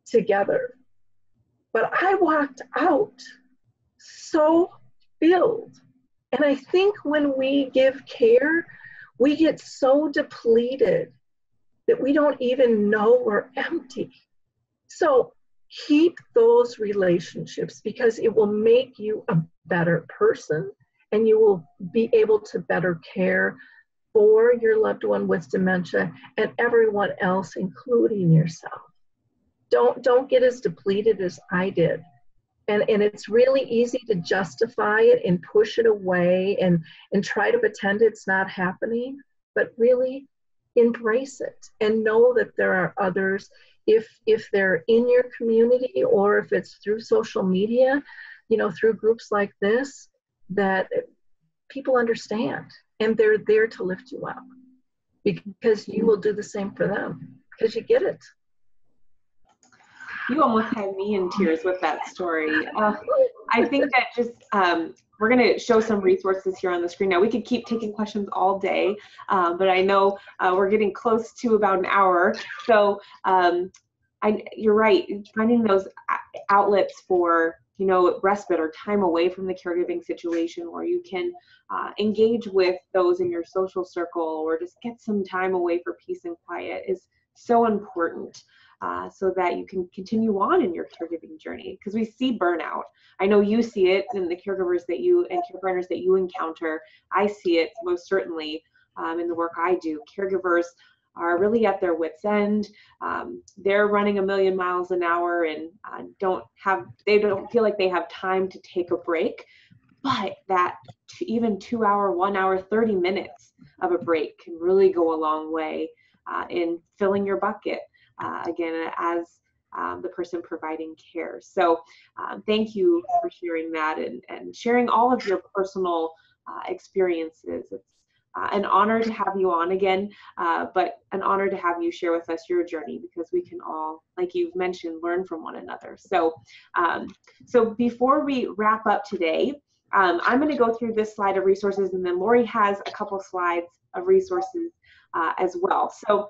together. But I walked out so filled. And I think when we give care, we get so depleted that we don't even know we're empty. So keep those relationships because it will make you a better person and you will be able to better care for your loved one with dementia and everyone else including yourself. Don't don't get as depleted as i did. And and it's really easy to justify it and push it away and and try to pretend it's not happening but really embrace it and know that there are others. If if they're in your community or if it's through social media you know through groups like this that people understand and they're there to lift you up because you will do the same for them because you get it. You almost had me in tears with that story. Uh, i think that just um, we're going to show some resources here on the screen. Now we could keep taking questions all day um, but i know uh, we're getting close to about an hour. So um, I, you're right. Finding those outlets for you know, respite or time away from the caregiving situation where you can uh, engage with those in your social circle or just get some time away for peace and quiet is so important. Uh, so that you can continue on in your caregiving journey because we see burnout. I know you see it in the caregivers that you and care partners that you encounter. I see it most certainly um, in the work I do. Caregivers are really at their wits end. Um, they're running a million miles an hour and uh, don't have they don't feel like they have time to take a break. But that even two hour, one hour, 30 minutes of a break can really go a long way uh, in filling your bucket uh, again as um, the person providing care. So um, thank you for sharing that and, and sharing all of your personal uh, experiences. It's uh, an honor to have you on again, uh, but an honor to have you share with us your journey because we can all, like you've mentioned, learn from one another. So, um, so before we wrap up today, um, I'm going to go through this slide of resources, and then Lori has a couple slides of resources uh, as well. So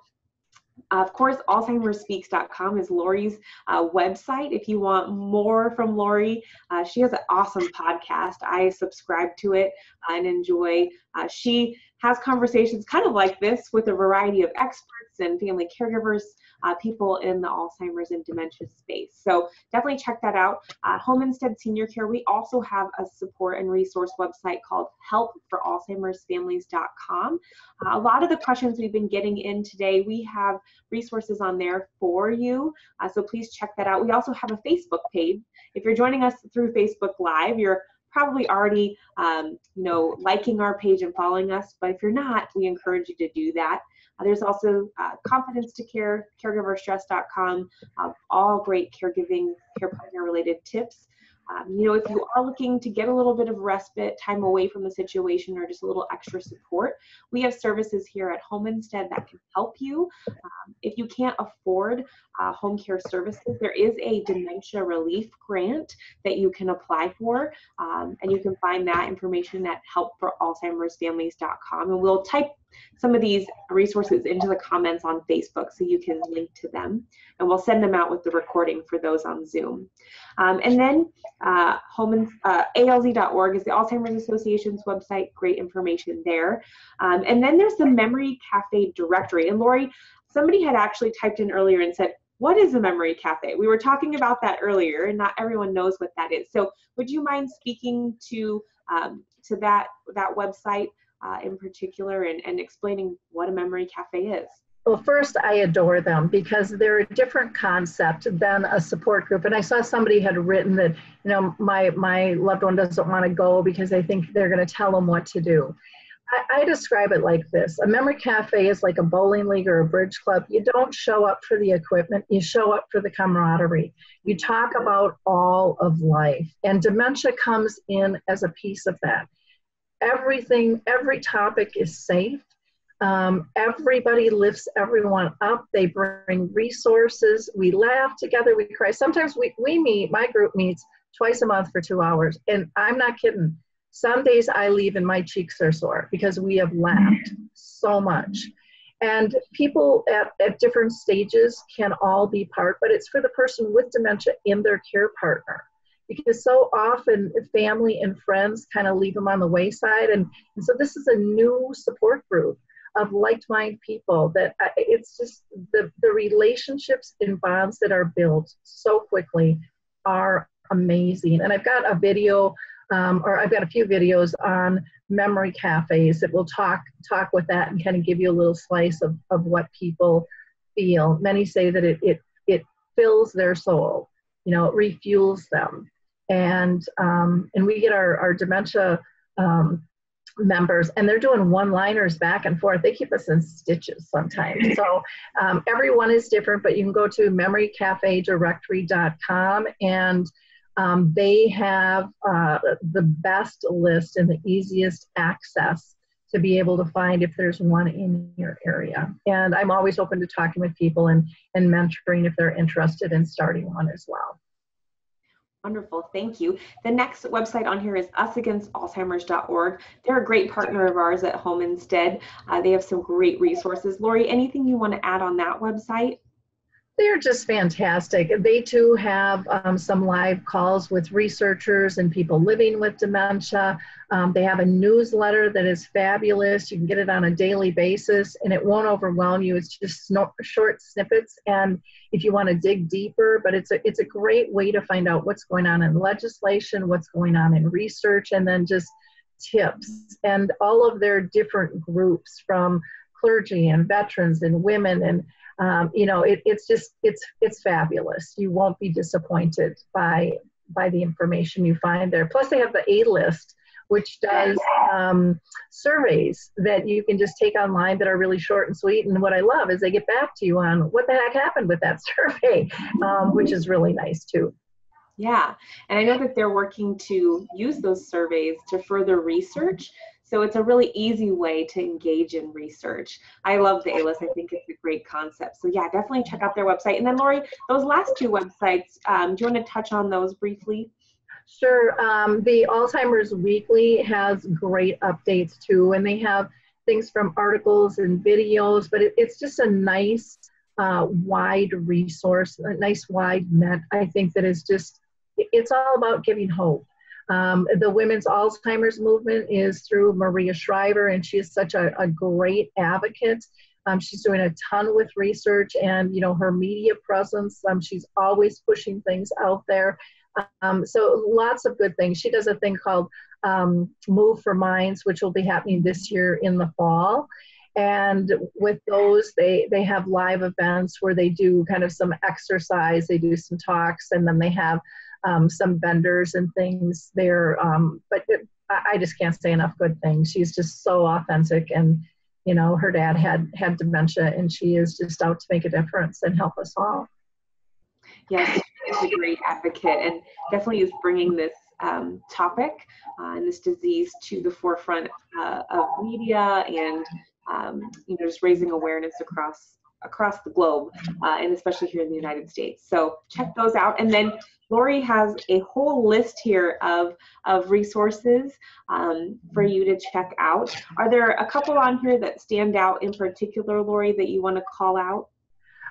of course, AlzheimerSpeaks.com is Lori's uh, website. If you want more from Lori, uh, she has an awesome podcast. I subscribe to it and enjoy. Uh, she has conversations kind of like this with a variety of experts and family caregivers uh, people in the Alzheimer's and dementia space. So definitely check that out. Uh, Home Instead Senior Care, we also have a support and resource website called helpforalzheimersfamilies.com. Uh, a lot of the questions we've been getting in today, we have resources on there for you. Uh, so please check that out. We also have a Facebook page. If you're joining us through Facebook Live, you're probably already um, you know liking our page and following us but if you're not we encourage you to do that uh, there's also uh, Confidence to Care, caregiverstress.com, uh, all great caregiving, care partner related tips. Um, you know, if you are looking to get a little bit of respite, time away from the situation, or just a little extra support, we have services here at Home Instead that can help you. Um, if you can't afford uh, home care services, there is a dementia relief grant that you can apply for, um, and you can find that information at helpforalzheimersfamilies.com. And we'll type some of these resources into the comments on Facebook so you can link to them. And we'll send them out with the recording for those on Zoom. Um, and then uh, home, uh, ALZ.org is the Alzheimer's Association's website, great information there. Um, and then there's the Memory Cafe directory. And Lori, somebody had actually typed in earlier and said, what is a memory cafe? We were talking about that earlier, and not everyone knows what that is. So, would you mind speaking to um, to that that website uh, in particular and, and explaining what a memory cafe is? Well, first, I adore them because they're a different concept than a support group. And I saw somebody had written that, you know, my, my loved one doesn't want to go because they think they're going to tell them what to do. I, I describe it like this a memory cafe is like a bowling league or a bridge club. You don't show up for the equipment, you show up for the camaraderie. You talk about all of life, and dementia comes in as a piece of that. Everything, every topic is safe um, everybody lifts everyone up. They bring resources. We laugh together. We cry. Sometimes we, we meet, my group meets twice a month for two hours. And I'm not kidding. Some days I leave and my cheeks are sore because we have laughed so much. And people at, at different stages can all be part, but it's for the person with dementia and their care partner. Because so often family and friends kind of leave them on the wayside. And, and so this is a new support group of like-minded people that it's just the, the relationships and bonds that are built so quickly are amazing. And i've got a video um, or i've got a few videos on memory cafes that will talk talk with that and kind of give you a little slice of, of what people feel. Many say that it, it it fills their soul you know it refuels them and um, and we get our, our dementia um, members and they're doing one liners back and forth. They keep us in stitches sometimes. So um, everyone is different but you can go to memorycafedirectory.com and um, they have uh, the best list and the easiest access to be able to find if there's one in your area. And i'm always open to talking with people and, and mentoring if they're interested in starting one as well Wonderful, thank you. The next website on here is usagainstalzheimer's.org. They're a great partner of ours at Home Instead. Uh, they have some great resources. Lori, anything you want to add on that website? They're just fantastic. They too have um, some live calls with researchers and people living with dementia. Um, they have a newsletter that is fabulous. You can get it on a daily basis and it won't overwhelm you. It's just short snippets. And if you want to dig deeper, but it's a, it's a great way to find out what's going on in legislation, what's going on in research, and then just tips and all of their different groups from clergy and veterans and women and um, you know it, it's just it's it's fabulous. You won't be disappointed by by the information you find there. Plus they have the a list which does um, surveys that you can just take online that are really short and sweet. And what i love is they get back to you on what the heck happened with that survey um, which is really nice too. Yeah, and I know that they're working to use those surveys to further research so it's a really easy way to engage in research. I love the A-list. I think it's a great concept. So yeah, definitely check out their website. And then Lori, those last two websites, um, do you want to touch on those briefly? Sure. Um, the Alzheimer's Weekly has great updates too, and they have things from articles and videos, but it, it's just a nice, uh, wide resource, a nice wide net. I think that is just, it's all about giving hope. Um, the women's Alzheimer's movement is through Maria Shriver, and she is such a, a great advocate. Um, she's doing a ton with research and you know her media presence. Um, she's always pushing things out there. Um, so lots of good things. She does a thing called um, Move for Minds, which will be happening this year in the fall. And with those, they they have live events where they do kind of some exercise, they do some talks, and then they have um, some vendors and things there. Um, but it, I just can't say enough good things. She's just so authentic, and you know, her dad had had dementia, and she is just out to make a difference and help us all. Yes, she's a great advocate, and definitely is bringing this um, topic uh, and this disease to the forefront uh, of media and um, you know just raising awareness across across the globe uh, and especially here in the United States. So check those out. And then Lori has a whole list here of, of resources um, for you to check out. Are there a couple on here that stand out in particular, Lori, that you want to call out?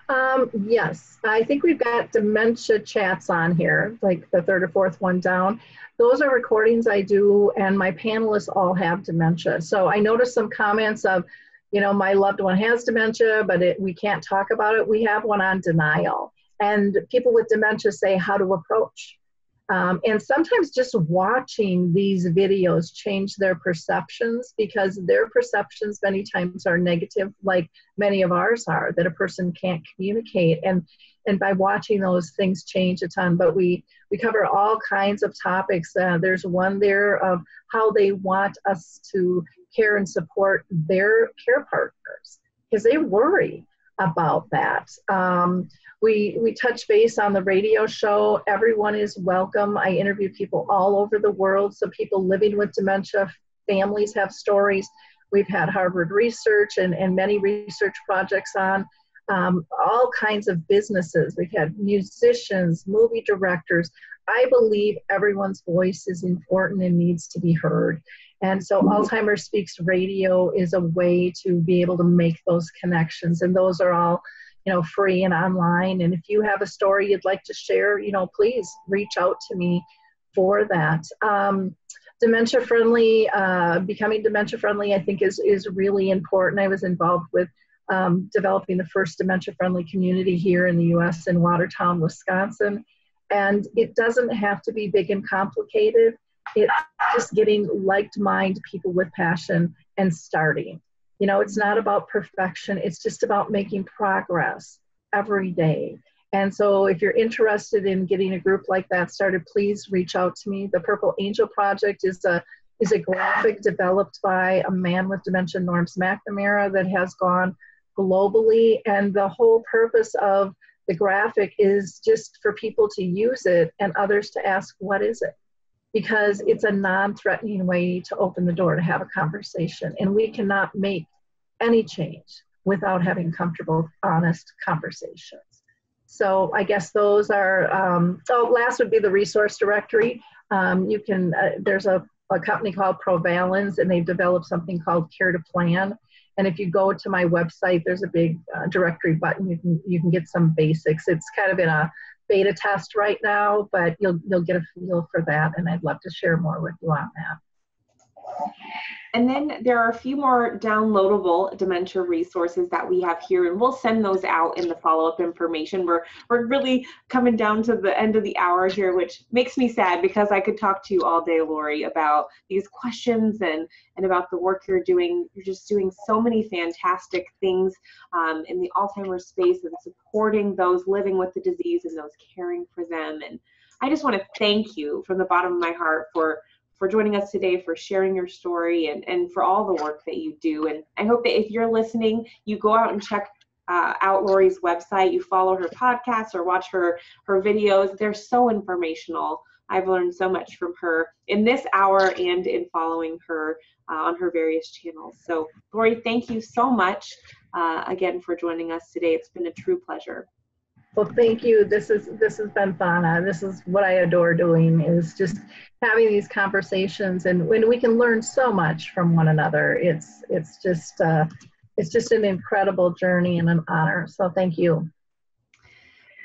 Um, yes, I think we've got dementia chats on here, like the third or fourth one down. Those are recordings I do, and my panelists all have dementia. So I noticed some comments of, you know, my loved one has dementia, but it, we can't talk about it. We have one on denial. And people with dementia say how to approach. Um, and sometimes just watching these videos change their perceptions because their perceptions many times are negative, like many of ours are, that a person can't communicate. And and by watching those things change a ton. But we we cover all kinds of topics. Uh, there's one there of how they want us to care and support their care partners because they worry about that. Um, we we touch base on the radio show. Everyone is welcome. I interview people all over the world. So people living with dementia, families have stories. We've had Harvard Research and, and many research projects on um, all kinds of businesses. We've had musicians, movie directors. I believe everyone's voice is important and needs to be heard. And so Alzheimer's Speaks Radio is a way to be able to make those connections. And those are all, you know, free and online. And if you have a story you'd like to share, you know, please reach out to me for that. Um, dementia friendly, uh, becoming dementia friendly, I think is, is really important. I was involved with um, developing the first dementia friendly community here in the US in Watertown, Wisconsin. And it doesn't have to be big and complicated it's just getting like minded people with passion and starting. You know, it's not about perfection, it's just about making progress every day. And so, if you're interested in getting a group like that started, please reach out to me. The Purple Angel Project is a is a graphic developed by a man with dementia, Norrms McNamara, that has gone globally. And the whole purpose of the graphic is just for people to use it and others to ask, what is it? Because it's a non threatening way to open the door to have a conversation. And we cannot make any change without having comfortable, honest conversations. So I guess those are, um, oh, last would be the resource directory. Um, you can, uh, there's a, a company called Provalence and they've developed something called Care to Plan. And if you go to my website, there's a big uh, directory button. You can you can get some basics. It's kind of in a beta test right now, but you'll you'll get a feel for that, and I'd love to share more with you on that. And then there are a few more downloadable dementia resources that we have here, and we'll send those out in the follow-up information. We're we're really coming down to the end of the hour here, which makes me sad because I could talk to you all day, Lori, about these questions and and about the work you're doing. You're just doing so many fantastic things um, in the Alzheimer's space and supporting those living with the disease and those caring for them. And I just want to thank you from the bottom of my heart for for joining us today, for sharing your story, and, and for all the work that you do. And I hope that if you're listening, you go out and check uh, out Lori's website, you follow her podcast or watch her her videos. They're so informational. I've learned so much from her in this hour and in following her uh, on her various channels. So, Lori, thank you so much uh, again for joining us today. It's been a true pleasure. Well, thank you. This is this has been fun. Uh, this is what I adore doing is just having these conversations, and when we can learn so much from one another, it's it's just uh, it's just an incredible journey and an honor. So thank you.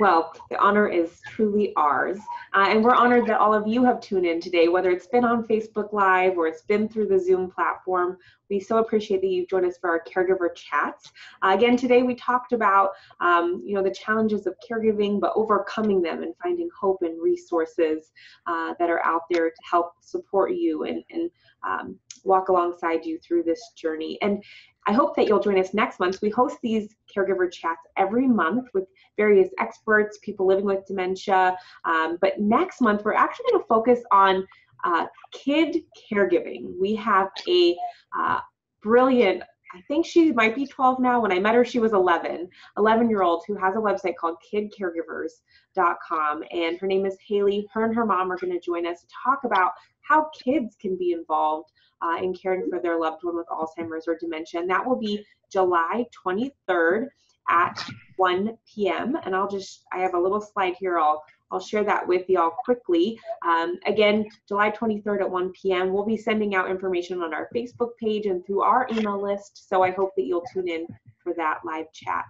Well, the honor is truly ours. Uh, and we're honored that all of you have tuned in today, whether it's been on Facebook Live or it's been through the Zoom platform. We so appreciate that you've joined us for our caregiver chats. Uh, again, today we talked about, um, you know, the challenges of caregiving, but overcoming them and finding hope and resources uh, that are out there to help support you and, and um, walk alongside you through this journey. And I hope that you'll join us next month. We host these caregiver chats every month with various experts, people living with dementia. Um, but next month, we're actually going to focus on uh, kid caregiving. We have a uh, brilliant I think she might be 12 now. When I met her, she was 11, 11 year old who has a website called kidcaregivers.com. And her name is Haley. Her and her mom are going to join us to talk about how kids can be involved uh, in caring for their loved one with Alzheimer's or dementia. And that will be July 23rd at 1 p.m. And I'll just, I have a little slide here. I'll, I'll share that with y'all quickly. Um, again, July 23rd at 1 p.m. We'll be sending out information on our Facebook page and through our email list. So I hope that you'll tune in for that live chat.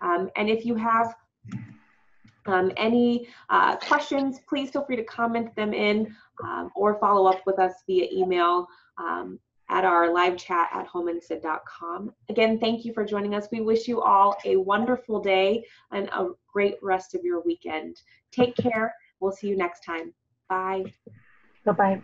Um, and if you have um, any uh, questions, please feel free to comment them in um, or follow up with us via email um, at our live chat at homeinstead.com. Again, thank you for joining us. We wish you all a wonderful day and a great rest of your weekend. Take care. We'll see you next time. Bye. Bye-bye.